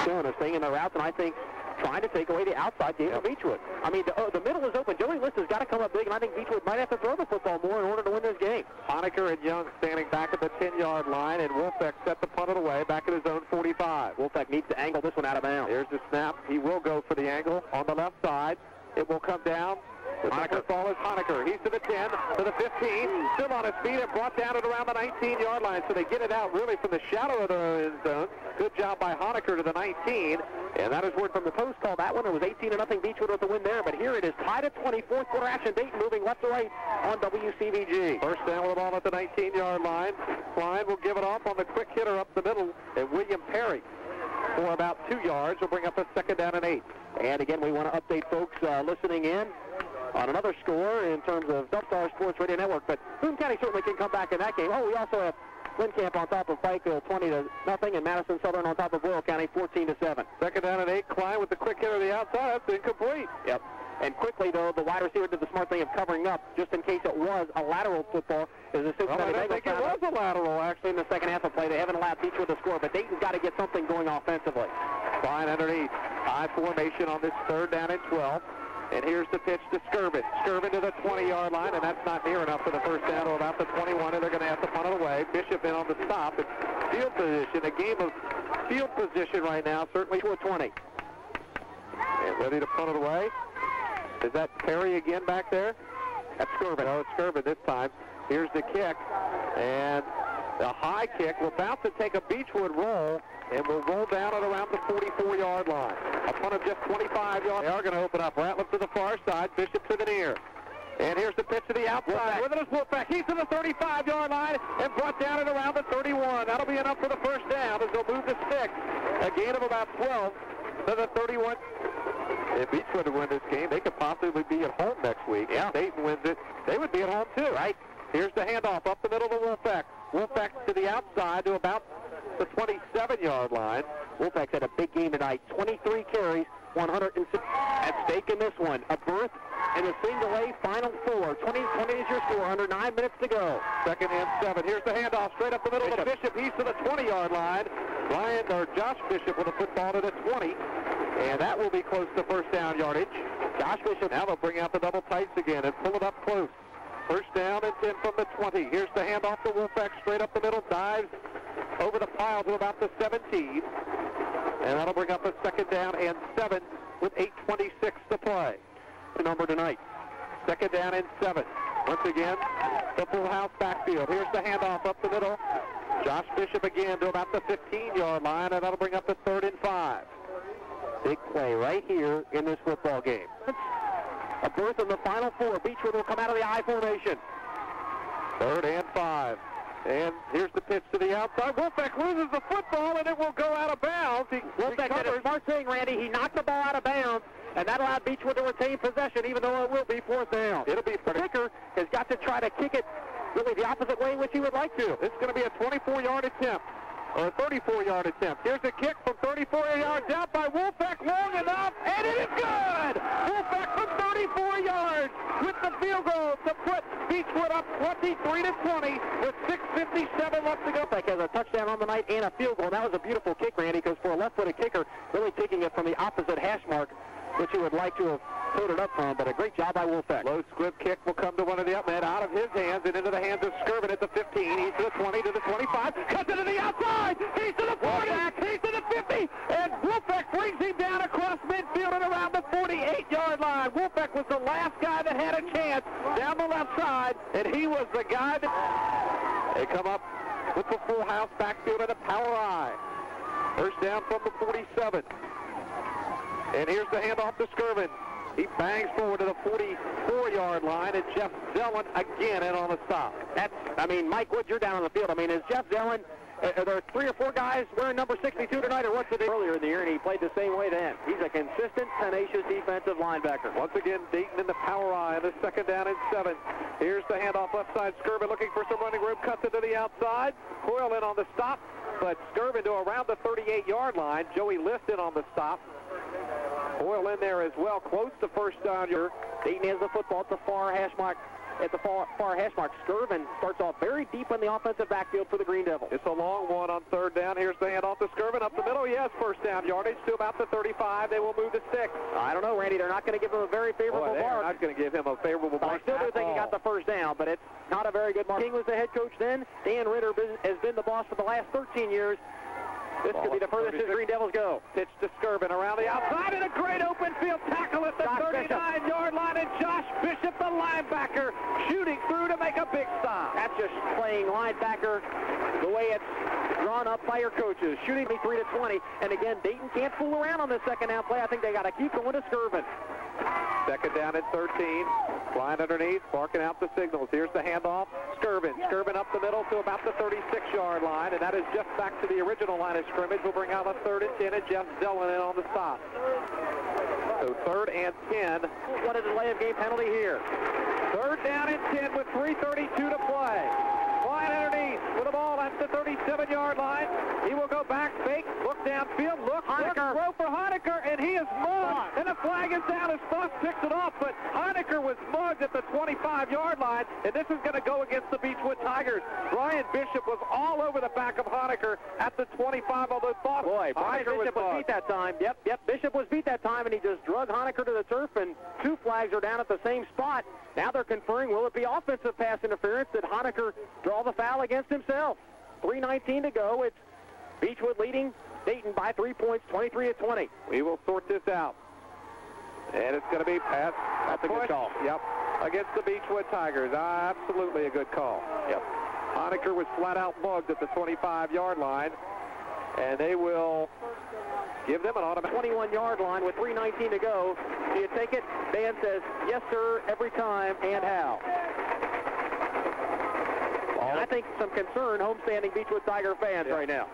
Doing a thing in the routes, and I think trying to take away the outside game yep. of Beechwood. I mean, the, uh, the middle is open. Joey List has got to come up big, and I think Beechwood might have to throw the football more in order to win this game. Honecker and Young standing back at the 10-yard line, and Wolfbeck set the punt it away back at his own 45. Wolfbeck needs to angle this one out of bounds. Here's the snap. He will go for the angle on the left side. It will come down Honecker. is Honecker. He's to the 10, to the 15, still on his feet and brought down at around the 19-yard line. So they get it out really from the shadow of the end zone. Good job by Honecker to the 19. And that is word from the post call. That one, it was 18 to nothing Beechwood with the win there. But here it is tied at 24th quarter action. Dayton moving left to right on WCVG. First down with the ball at the 19-yard line. Klein will give it off on the quick hitter up the middle. And William Perry for about two yards will bring up a second down and eight. And again, we want to update folks uh, listening in on another score in terms of Star Sports Radio Network. But Boone County certainly can come back in that game. Oh, we also have Camp on top of Pikeville 20 to nothing, and Madison Southern on top of Boyle County 14 to 7. Second down and eight. Klein with the quick hit to the outside. That's incomplete. Yep. And quickly, though, the wide receiver did the smart thing of covering up, just in case it was a lateral football. Is the Cincinnati well, I think it was a lateral, actually, in the second half of play. They haven't allowed Beechwood to score, but Dayton's got to get something going offensively. Klein underneath. High formation on this third down and 12. And here's the pitch to Skirvin. Skirvin to the 20-yard line, and that's not near enough for the first down to about the 21, and they're going to have to punt it away. Bishop in on the stop. It's field position, a game of field position right now, certainly to a 20. And ready to punt it away. Is that Perry again back there? That's Skirvin. Oh, it's Skirvin this time. Here's the kick, and the high kick. We're about to take a Beechwood roll, and we'll roll down at around the 44-yard line. A punt of just 25 yards. They are going to open up. Ratliff to the far side, Bishop to the near. And here's the pitch to the outside. With it is Wolfpack. He's to the 35-yard line and brought down at around the 31. That'll be enough for the first down as they'll move the stick. A gain of about 12 to the 31. If Beechwood to win this game, they could possibly be at home next week. Yeah. If Dayton wins it, they would be at home too. Right. Here's the handoff up the middle to Wolfpack. Wolfpack to the outside to about the 27-yard line. Wolfpack's had a big game tonight. 23 carries, 106 at stake in this one. A berth in a single A final four. 20, 20 is your score. Under nine minutes to go. Second and seven. Here's the handoff straight up the middle Bishop. to Bishop. He's to the 20-yard line. Ryan or Josh Bishop with a football to the 20. And that will be close to first down yardage. Josh Bishop now they'll bring out the double tights again and pull it up close. First down and 10 from the 20. Here's the handoff to Wolfpack straight up the middle. Dives over the pile to about the 17. And that'll bring up a second down and seven with 8.26 to play. The number tonight. Second down and seven. Once again, the full house backfield. Here's the handoff up the middle. Josh Bishop again to about the 15-yard line, and that'll bring up the third and five. Big play right here in this football game. A berth in the final four. Beechwood will come out of the I formation. Third and five. And here's the pitch to the outside. Wolfeck loses the football, and it will go out of bounds. He, Wolfeck did a smart thing, Randy. He knocked the ball out of bounds, and that allowed Beechwood to retain possession, even though it will be fourth down. It'll be the kicker has got to try to kick it really the opposite way which he would like to. It's going to be a 24-yard attempt or a 34-yard attempt. Here's a kick from 34 yards out by Wolfeck, long enough, and it is good! Wolfeck from 34 yards with the field goal to put Beechwood up 23 to 20 with 6:57 left to go. Wolfeck has a touchdown on the night and a field goal. That was a beautiful kick, Randy, because for a left-footed kicker, really taking it from the opposite hash mark, which you would like to have put it up from, but a great job by Wolfeck. Low squib kick will come to one of the up men, out of his hands and into the hands of Skirvin at the 15. He's to the 20, to the 25, cuts it to the outside. He's to the 40, he's to the 50, and Wolfeck brings him down across midfield and around the 48-yard line. Wolfeck was the last guy that had a chance down the left side, and he was the guy that... They come up with the full house backfield and a power eye. First down from the 47. And here's the handoff to Skirvin. He bangs forward to the 44-yard line, and Jeff Zellin again in on the stop. That's, I mean, Mike Wood, you're down on the field. I mean, is Jeff Zellin, uh, are there three or four guys wearing number 62 tonight, or what's it earlier in the year, and he played the same way then? He's a consistent, tenacious defensive linebacker. Once again, Dayton in the power eye on the second down and seven. Here's the handoff left side. Skirvin looking for some running room, cuts it to the outside. Coyle in on the stop, but Skirvin to around the 38-yard line. Joey Lift in on the stop. Boyle in there as well, close down. Dayton has the football at the far hash mark. At the far, far hash mark, Skirvin starts off very deep in the offensive backfield for the Green Devils. It's a long one on third down. Here's the handoff to Skirvin up the middle. Yes, first down yardage to about the 35. They will move to six. I don't know, Randy. They're not going to give him a very favorable Boy, mark. They're not going to give him a favorable mark. I still do think he got the first down, but it's not a very good mark. King was the head coach then. Dan Ritter has been the boss for the last 13 years. This could be the furthest the Green Devils go. Pitch to Skirvin around the outside and a great open field tackle at the 39-yard line and Josh Bishop, the linebacker, shooting through to make a big stop. That's just playing linebacker the way it's drawn up by your coaches. Shooting me 3 to 20. And again, Dayton can't fool around on the second down play. I think they got to keep going to Skirvin. Second down at 13. Klein underneath, barking out the signals. Here's the handoff. Skirvin. Skirvin up the middle to about the 36-yard line, and that is just back to the original line of scrimmage. We'll bring out a third and 10, and Jeff Zellin in on the stop. So third and 10. What a delay of game penalty here. Third down and 10 with 3.32 to play. Klein underneath with the ball at the 37-yard line. He will go back, downfield, look, Honecker. look, throw for Honecker, and he is mugged. And the flag is down as Foss picks it off, but Honecker was mugged at the 25-yard line, and this is going to go against the Beechwood Tigers. Brian Bishop was all over the back of Honecker at the 25, although Foss... Boy, Brian Honecker Bishop was, was beat that time. Yep, yep, Bishop was beat that time, and he just drug Honecker to the turf, and two flags are down at the same spot. Now they're conferring, will it be offensive pass interference? Did Honecker draw the foul against himself? 3.19 to go. It's Beechwood leading Dayton by three points, 23 to 20. We will sort this out. And it's going to be pass. That's a good call. Yep. Against the Beechwood Tigers. Absolutely a good call. Yep. Honecker was flat out mugged at the 25-yard line. And they will give them an automatic 21-yard line with 3.19 to go. Do you take it? Dan says, yes, sir, every time, and how? And I think some concern homestanding Beechwood Tiger fans Yeah. right now.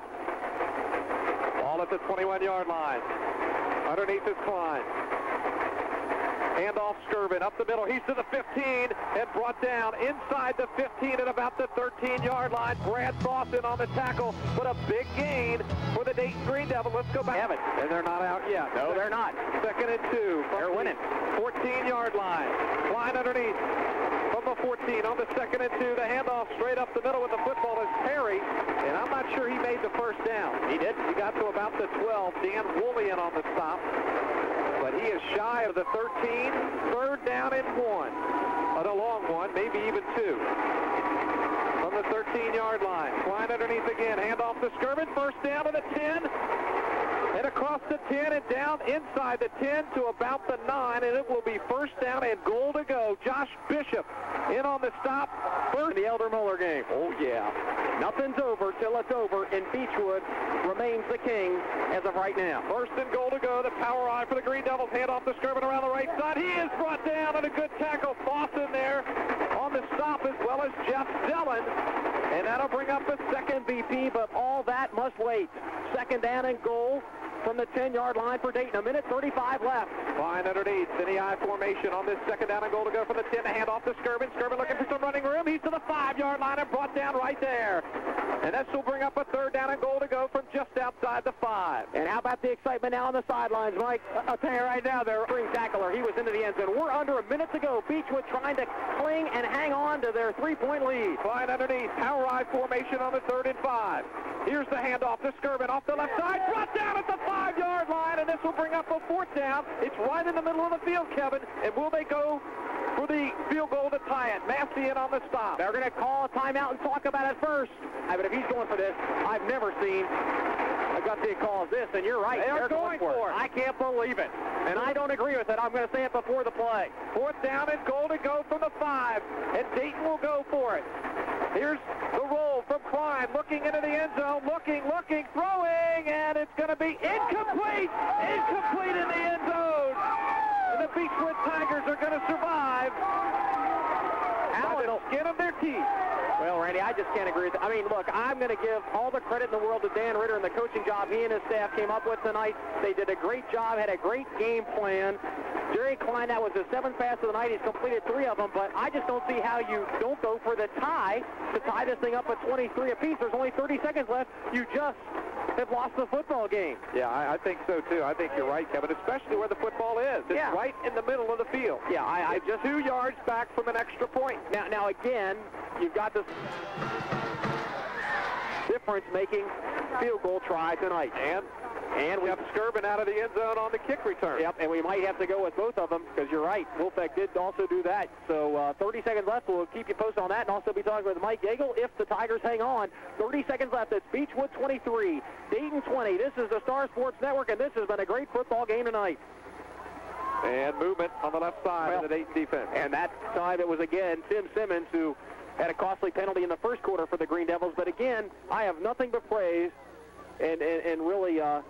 Ball at the 21-yard line. Underneath is Klein. Handoff Skirvin up the middle. He's to the 15 and brought down inside the 15 at about the 13-yard line. Brad Boston on the tackle, but a big gain for the Dayton Green Devil. Let's go back. Have it. And they're not out yet. No, they're not. Second and two. They're winning. 14-yard line. Klein underneath. From the 14 on the second and two. The handoff straight up the middle with the football is Perry. And I'm not sure he made the first down. He did. He got to about the 12. Dan Woolley on the stop. But he is shy of the 13. Third down and one. But a long one, maybe even two. From the 13-yard line. Klein underneath again. Handoff to Skirvin. First down to the 10. And across the 10 and down inside the 10 to about the 9, and it will be first down and goal to go. Josh Bishop in on the stop. First in the Elder Muller game. Oh, yeah. Nothing's over till it's over, and Beechwood remains the king as of right now. First and goal to go. The power eye for the Green Devils. Hand off to Skirvin around the right side. He is brought down, and a good tackle. Fawson there on the stop, as well as Jeff Dellen. And that'll bring up a second VP, but all that must wait. Second down and goal from the 10-yard line for Dayton. A minute 35 left. Fine underneath. City eye formation on this second down and goal to go for the 10. hand off to Skirvin. Skirvin looking for some running room. He's to the 5-yard line and brought down right there. And this will bring up a third down and goal to go from just outside the 5. And how about the excitement now on the sidelines, Mike? Uh, I'll tell you right now, their spring tackler, he was into the end zone. We're under a minute to go. Beechwood trying to cling and hang on to their three-point lead. Fine underneath. Power eye formation on the third and 5. Here's the handoff to Skirvin off the left side. Brought down at the 5-yard line, and this will bring up a fourth down. It's right in the middle of the field, Kevin. And will they go for the field goal to tie it? Massey in on the stop. They're going to call a timeout and talk about it first. I mean, if he's going for this, I've never seen a gutsy call this, and you're right. They are going, going for, it. I can't believe it. And I don't agree with it. I'm going to say it before the play. Fourth down and goal to go from the five, and Dayton will go for it. Here's the roll from Klein, looking into the end zone, looking, looking, throwing, and it's going to be incomplete! Incomplete in the end zone! And the Beechwood Tigers are going to survive the skin of their teeth. Randy, I just can't agree with that. I mean, look, I'm going to give all the credit in the world to Dan Ritter and the coaching job he and his staff came up with tonight. They did a great job, had a great game plan. Jerry Klein, that was his seventh pass of the night. He's completed three of them, but I just don't see how you don't go for the tie to tie this thing up at 23 apiece. There's only 30 seconds left. You just have lost the football game. Yeah, I, I, think so too. I think you're right, Kevin, especially where the football is. It's yeah. right in the middle of the field. Yeah, I, I just two yards back from an extra point. Now, now again, you've got this difference-making field goal try tonight. And and we have Skirvin out of the end zone on the kick return. Yep, and we might have to go with both of them because you're right. Wolfeck did also do that. So uh, 30 seconds left. We'll keep you posted on that and also be talking with Mike Yeagle if the Tigers hang on. 30 seconds left. It's Beechwood 23, Dayton 20. This is the Star Sports Network, and this has been a great football game tonight. And movement on the left side well, of the Dayton defense. And that time it was again Tim Simmons who had a costly penalty in the first quarter for the Green Devils. But again, I have nothing but praise and, and, and really uh,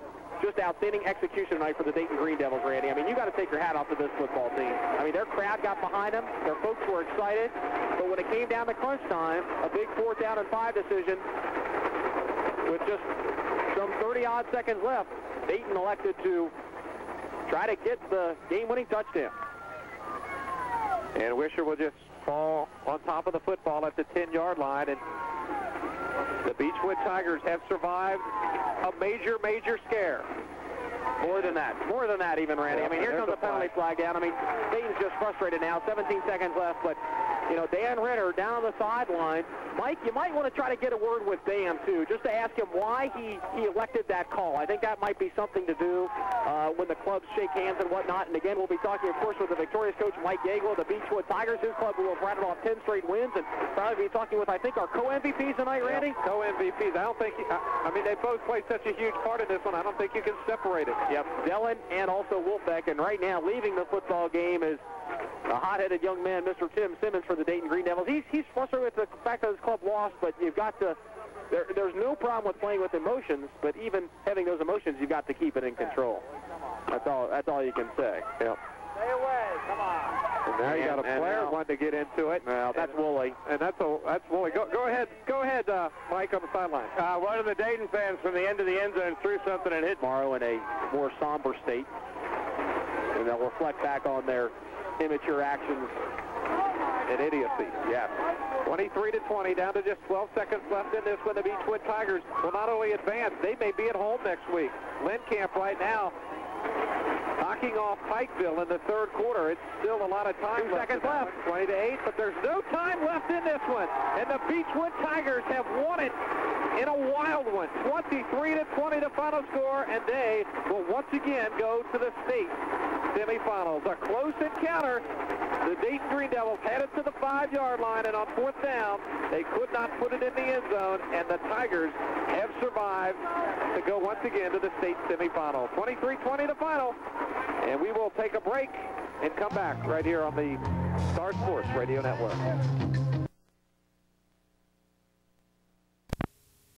just outstanding execution tonight for the Dayton Green Devils, Randy. I mean, you got to take your hat off to this football team. I mean, their crowd got behind them. Their folks were excited. But when it came down to crunch time, a big fourth down and five decision with just some 30-odd seconds left, Dayton elected to try to get the game-winning touchdown. And Wisher will just fall on top of the football at the 10-yard line. And the Beechwood Tigers have survived a major, major scare. More than that. More than that even, Randy. I mean, here comes the penalty flag down. I mean, Dayton's just frustrated now. 17 seconds left, but you know, Dan Ritter down on the sideline. Mike, you might want to try to get a word with Dan, too, just to ask him why he, he elected that call. I think that might be something to do uh, when the clubs shake hands and whatnot. And again, we'll be talking, of course, with the victorious coach, Mike Yeagle, the Beechwood Tigers, his club who have rattled off 10 straight wins, and probably be talking with, I think, our co-MVPs tonight, Randy? Yeah, co-MVPs. I don't think, I, I mean, they both played such a huge part in this one. I don't think you can separate it. Yep, Dellen and also Wolfeck, and right now leaving the football game is a hot-headed young man, Mr. Tim Simmons for the Dayton Green Devils. He's, he's frustrated with the fact that his club lost, but you've got to, there, there's no problem with playing with emotions, but even having those emotions, you've got to keep it in control. That's all, that's all you can say. Yep. Stay away, come on. And now you got a player wanting to get into it. Well, that's and, Woolley. And that's a, that's Woolley. Go, go ahead, go ahead, uh, Mike, on the sideline. Uh, one of the Dayton fans from the end of the end zone threw something and hit Morrow in a more somber state. And they'll reflect back on their immature actions and idiocy. Yes. 23 to 20, down to just 12 seconds left in this when the Beechwood Tigers will not only advance, they may be at home next week. Camp right now Knocking off Pikeville in the third quarter. It's still a lot of time Two left. seconds left. 20 to 8, but there's no time left in this one. And the Beechwood Tigers have won it in a wild one. 23 to 20 the final score, and they will once again go to the state semifinals. A close encounter. The Dayton Green Devils headed to the five-yard line, and on fourth down, they could not put it in the end zone, and the Tigers have survived to go once again to the state semifinal. 23-20 the final. And we will take a break and come back right here on the Star Sports Radio Network.